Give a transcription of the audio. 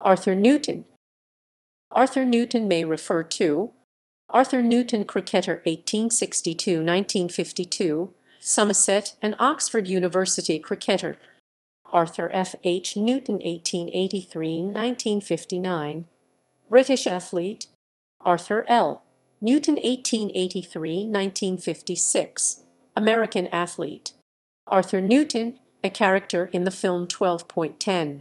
Arthur Newton Arthur Newton may refer to Arthur Newton cricketer 1862–1952, Somerset and Oxford University cricketer Arthur F. H. Newton 1883–1959, British athlete Arthur L. Newton 1883–1956, American athlete Arthur Newton, a character in the film 12.10.